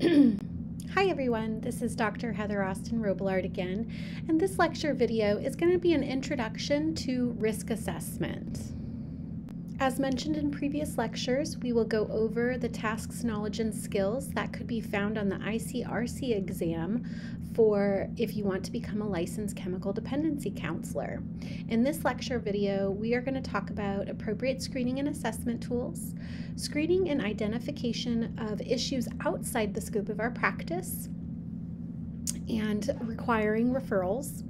Hi everyone, this is Dr. Heather Austin Robillard again, and this lecture video is going to be an introduction to risk assessment. As mentioned in previous lectures, we will go over the tasks, knowledge, and skills that could be found on the ICRC exam for if you want to become a licensed chemical dependency counselor. In this lecture video, we are going to talk about appropriate screening and assessment tools, screening and identification of issues outside the scope of our practice, and requiring referrals,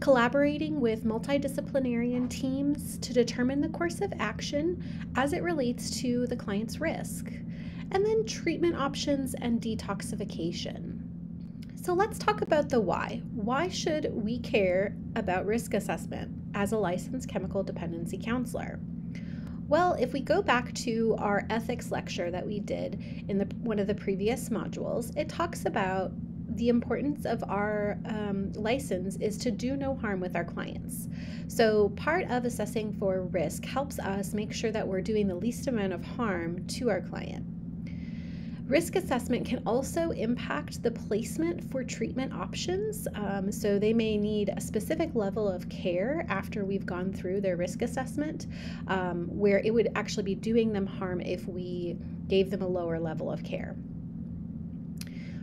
collaborating with multidisciplinary teams to determine the course of action as it relates to the client's risk, and then treatment options and detoxification. So let's talk about the why. Why should we care about risk assessment as a licensed chemical dependency counselor? Well, if we go back to our ethics lecture that we did in the, one of the previous modules, it talks about the importance of our um, license is to do no harm with our clients. So, part of assessing for risk helps us make sure that we're doing the least amount of harm to our client. Risk assessment can also impact the placement for treatment options. Um, so, they may need a specific level of care after we've gone through their risk assessment, um, where it would actually be doing them harm if we gave them a lower level of care.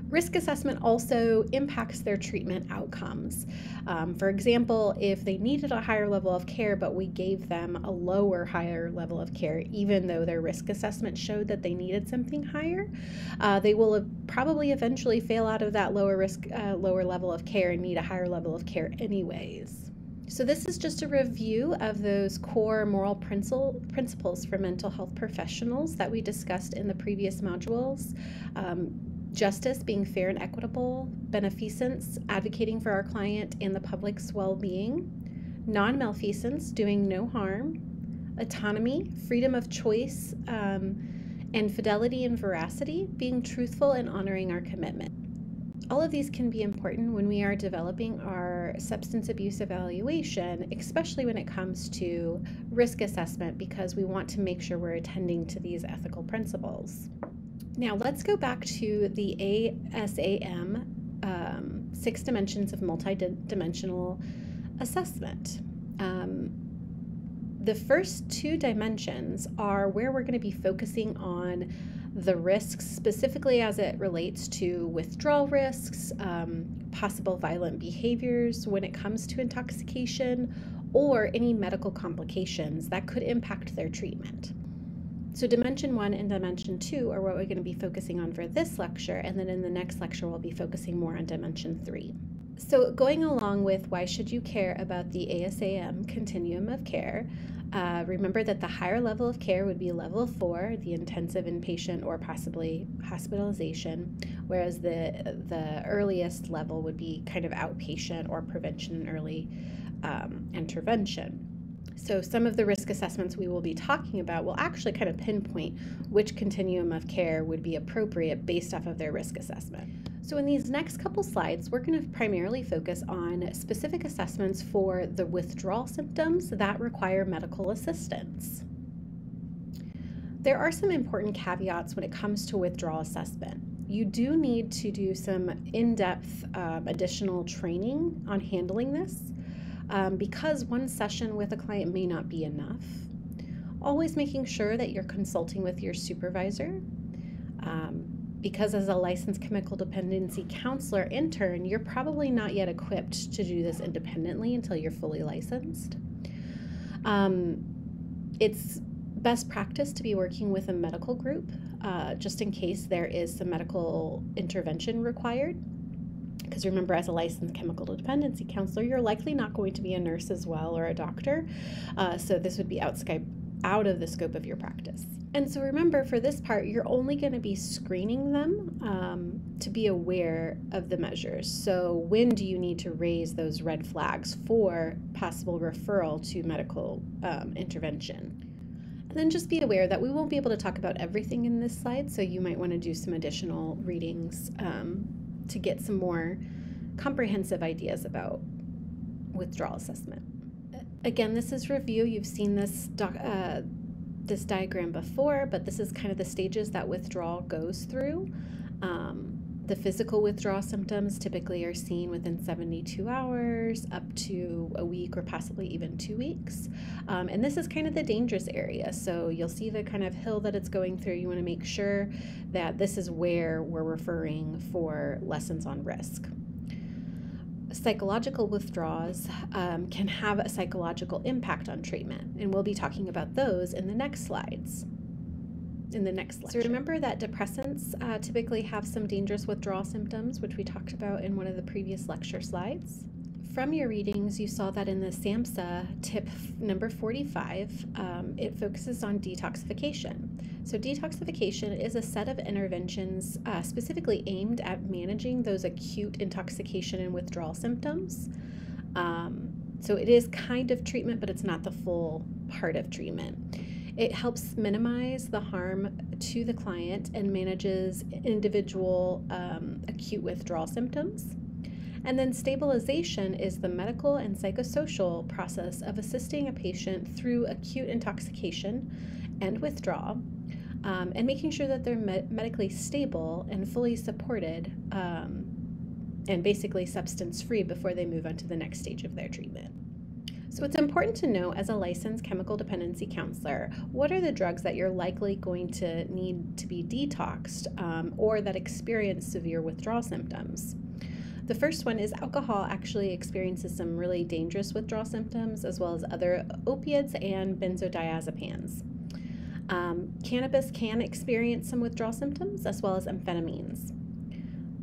Risk assessment also impacts their treatment outcomes. Um, for example, if they needed a higher level of care, but we gave them a lower, higher level of care, even though their risk assessment showed that they needed something higher, uh, they will probably eventually fail out of that lower risk, uh, lower level of care and need a higher level of care anyways. So, this is just a review of those core moral principles for mental health professionals that we discussed in the previous modules. Um, justice, being fair and equitable, beneficence, advocating for our client and the public's well being, non malfeasance, doing no harm, autonomy, freedom of choice, um, and fidelity and veracity, being truthful and honoring our commitment. All of these can be important when we are developing our substance abuse evaluation, especially when it comes to risk assessment, because we want to make sure we're attending to these ethical principles. Now let's go back to the ASAM um, six dimensions of multidimensional assessment. Um, the first two dimensions are where we're going to be focusing on the risks, specifically as it relates to withdrawal risks, um, possible violent behaviors when it comes to intoxication, or any medical complications that could impact their treatment. So dimension one and dimension two are what we're going to be focusing on for this lecture, and then in the next lecture we'll be focusing more on dimension three. So going along with why should you care about the ASAM continuum of care, uh, remember that the higher level of care would be level four, the intensive inpatient or possibly hospitalization, whereas the the earliest level would be kind of outpatient or prevention and early um, intervention. So, some of the risk assessments we will be talking about will actually kind of pinpoint which continuum of care would be appropriate based off of their risk assessment. So, in these next couple slides, we're going to primarily focus on specific assessments for the withdrawal symptoms that require medical assistance. There are some important caveats when it comes to withdrawal assessment. You do need to do some in depth um, additional training on handling this um, because one session with a client may not be enough. Always making sure that you're consulting with your supervisor. Um, because as a licensed chemical dependency counselor intern, you're probably not yet equipped to do this independently until you're fully licensed. Um, it's best practice to be working with a medical group uh, just in case there is some medical intervention required. Because remember, as a licensed chemical dependency counselor, you're likely not going to be a nurse as well or a doctor. Uh, so this would be out, out of the scope of your practice. And so remember, for this part, you're only going to be screening them um, to be aware of the measures. So when do you need to raise those red flags for possible referral to medical um, intervention? And then just be aware that we won't be able to talk about everything in this slide, so you might want to do some additional readings um, to get some more comprehensive ideas about withdrawal assessment. Again, this is review. You've seen this doc, uh, this diagram before, but this is kind of the stages that withdrawal goes through. Um, the physical withdrawal symptoms typically are seen within 72 hours, up to a week, or possibly even two weeks. Um, and this is kind of the dangerous area. So you'll see the kind of hill that it's going through. You want to make sure that this is where we're referring for lessons on risk psychological withdrawals um, can have a psychological impact on treatment, and we'll be talking about those in the next slides in the next lecture. So remember that depressants uh, typically have some dangerous withdrawal symptoms, which we talked about in one of the previous lecture slides. From your readings, you saw that in the SAMHSA tip number 45, um, it focuses on detoxification. So, detoxification is a set of interventions uh, specifically aimed at managing those acute intoxication and withdrawal symptoms. Um, so, it is kind of treatment, but it's not the full part of treatment. It helps minimize the harm to the client and manages individual um, acute withdrawal symptoms. And then stabilization is the medical and psychosocial process of assisting a patient through acute intoxication and withdrawal. Um, and making sure that they're med- medically stable and fully supported um, and basically substance free before they move on to the next stage of their treatment. So it's important to know as a licensed chemical dependency counselor what are the drugs that you're likely going to need to be detoxed um, or that experience severe withdrawal symptoms. The first one is alcohol actually experiences some really dangerous withdrawal symptoms as well as other opiates and benzodiazepines. Um, cannabis can experience some withdrawal symptoms as well as amphetamines.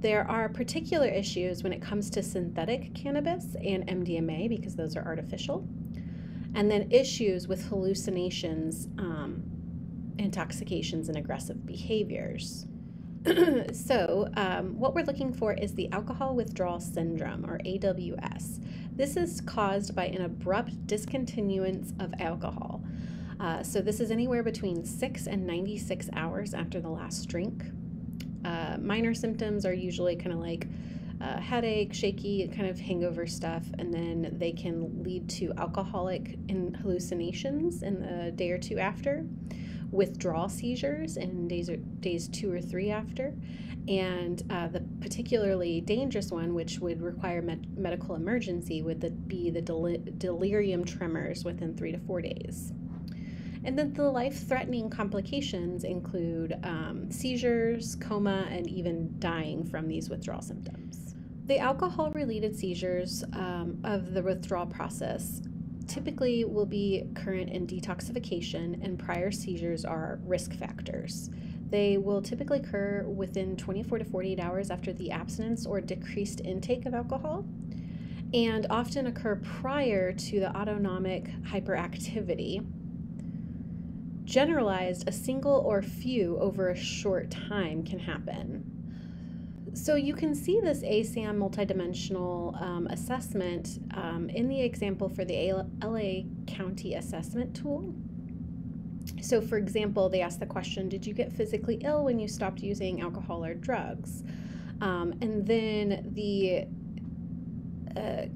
There are particular issues when it comes to synthetic cannabis and MDMA because those are artificial. And then issues with hallucinations, um, intoxications, and aggressive behaviors. so, um, what we're looking for is the alcohol withdrawal syndrome or AWS. This is caused by an abrupt discontinuance of alcohol. Uh, so, this is anywhere between 6 and 96 hours after the last drink. Minor symptoms are usually kind of like uh, headache, shaky, kind of hangover stuff, and then they can lead to alcoholic in hallucinations in the day or two after, withdrawal seizures in days or days two or three after, and uh, the particularly dangerous one, which would require med- medical emergency, would the, be the del- delirium tremors within three to four days. And then the life threatening complications include um, seizures, coma, and even dying from these withdrawal symptoms. The alcohol related seizures um, of the withdrawal process typically will be current in detoxification, and prior seizures are risk factors. They will typically occur within 24 to 48 hours after the abstinence or decreased intake of alcohol and often occur prior to the autonomic hyperactivity generalized, a single or few over a short time can happen. So you can see this ASAM multidimensional um, assessment um, in the example for the LA County Assessment Tool. So, for example, they ask the question Did you get physically ill when you stopped using alcohol or drugs? Um, and then the uh,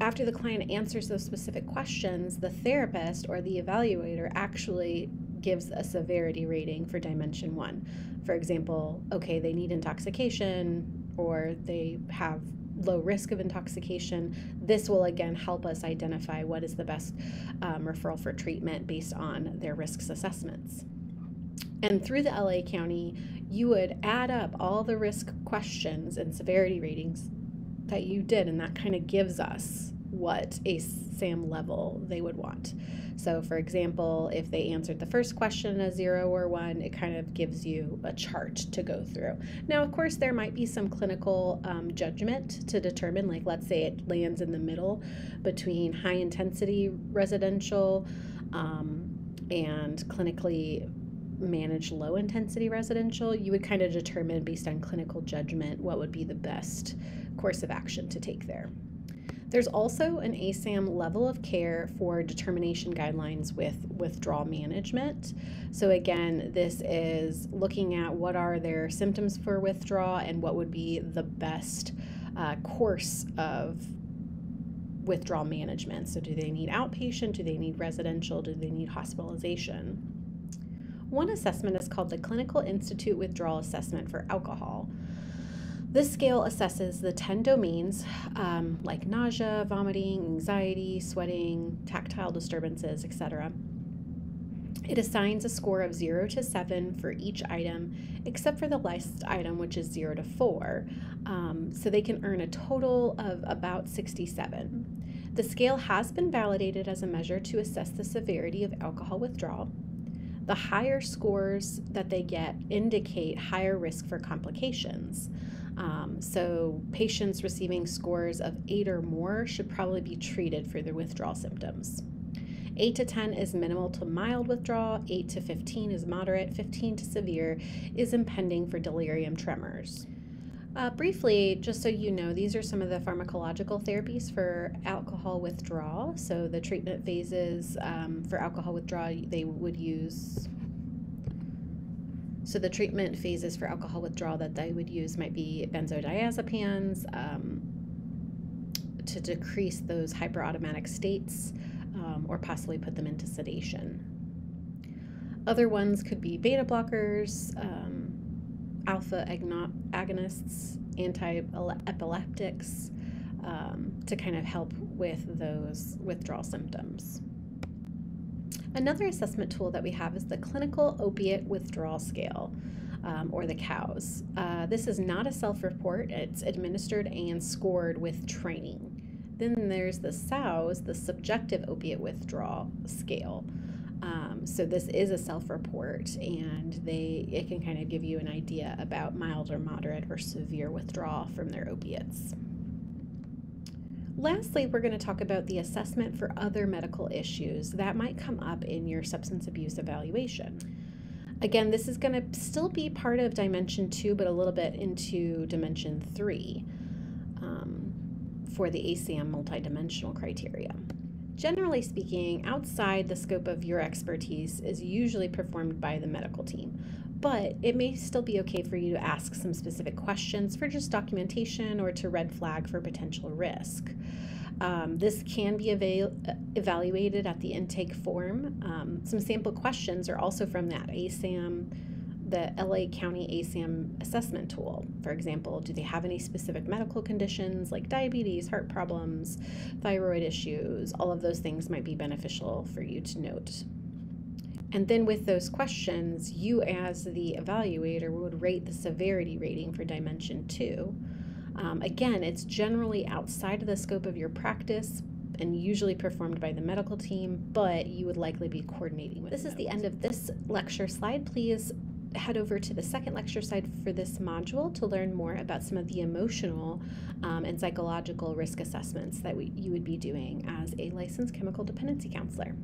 after the client answers those specific questions, the therapist or the evaluator actually gives a severity rating for dimension one. For example, okay, they need intoxication or they have low risk of intoxication. This will again help us identify what is the best um, referral for treatment based on their risks assessments. And through the LA County, you would add up all the risk questions and severity ratings that you did, and that kind of gives us what ASAM level they would want. So, for example, if they answered the first question a zero or one, it kind of gives you a chart to go through. Now, of course, there might be some clinical um, judgment to determine, like, let's say it lands in the middle between high intensity residential um, and clinically manage low intensity residential, you would kind of determine based on clinical judgment what would be the best course of action to take there. There's also an ASAM level of care for determination guidelines with withdrawal management. So, again, this is looking at what are their symptoms for withdrawal and what would be the best uh, course of withdrawal management. So, do they need outpatient? Do they need residential? Do they need hospitalization? One assessment is called the Clinical Institute Withdrawal Assessment for Alcohol. This scale assesses the 10 domains um, like nausea, vomiting, anxiety, sweating, tactile disturbances, etc. It assigns a score of 0 to 7 for each item, except for the last item, which is 0 to 4. Um, so they can earn a total of about 67. The scale has been validated as a measure to assess the severity of alcohol withdrawal. The higher scores that they get indicate higher risk for complications. Um, so, patients receiving scores of 8 or more should probably be treated for their withdrawal symptoms. 8 to 10 is minimal to mild withdrawal, 8 to 15 is moderate, 15 to severe is impending for delirium tremors. Uh, briefly, just so you know, these are some of the pharmacological therapies for alcohol withdrawal. So, the treatment phases um, for alcohol withdrawal, they would use. So, the treatment phases for alcohol withdrawal that they would use might be benzodiazepines um, to decrease those hyperautomatic states um, or possibly put them into sedation. Other ones could be beta blockers, um, alpha agonists, anti epileptics um, to kind of help with those withdrawal symptoms. Another assessment tool that we have is the Clinical Opiate Withdrawal Scale. Um, or the COWS. Uh, this is not a self report, it's administered and scored with training. Then there's the SOWS, the Subjective Opiate Withdrawal Scale. Um, so this is a self-report, and they it can kind of give you an idea about mild or moderate or severe withdrawal from their opiates. Lastly, we're going to talk about the assessment for other medical issues that might come up in your substance abuse evaluation. Again, this is going to still be part of Dimension 2, but a little bit into Dimension 3 um, for the ASAM multidimensional criteria. Generally speaking, outside the scope of your expertise is usually performed by the medical team, but it may still be okay for you to ask some specific questions for just documentation or to red flag for potential risk. Um, this can be evaluated at the intake form. Um, some sample questions are also from that ASAM the LA County ASAM assessment tool. For example, do they have any specific medical conditions like diabetes, heart problems, thyroid issues? All of those things might be beneficial for you to note. And then with those questions, you as the evaluator would rate the severity rating for Dimension 2. Um, again, it's generally outside of the scope of your practice, and usually performed by the medical team, but you would likely be coordinating with. This is the end of this lecture slide. Please head over to the second lecture site for this module to learn more about some of the emotional um, and psychological risk assessments that we, you would be doing as a licensed chemical dependency counselor.